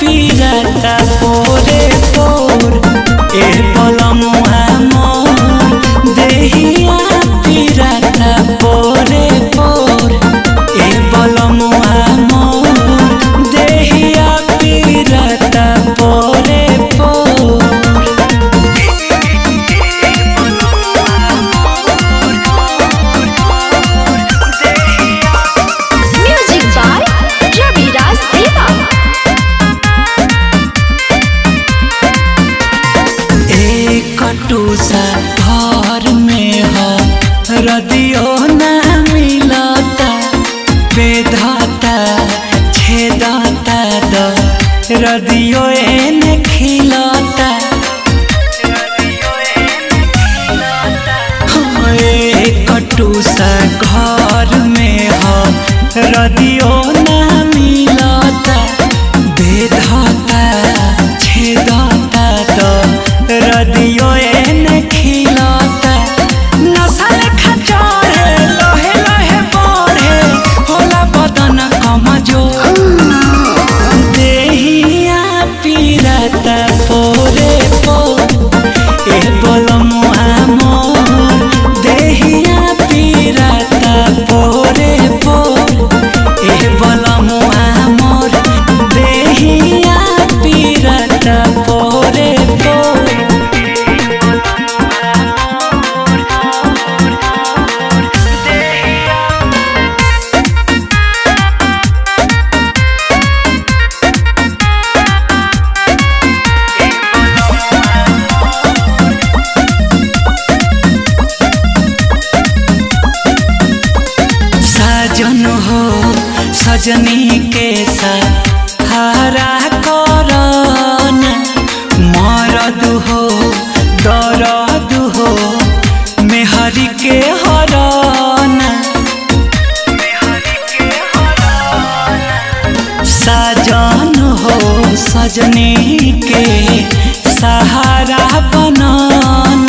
पीरा पोरे पोर ए रदियो एन कटूसा घर में हो रदियो ना मिलता दे छेदता तो रदियो सजनी के साथ हरा करन, मरद हो, दरद हो, मेहरी के हरन। सजन हो सजनी के सहारा बनन।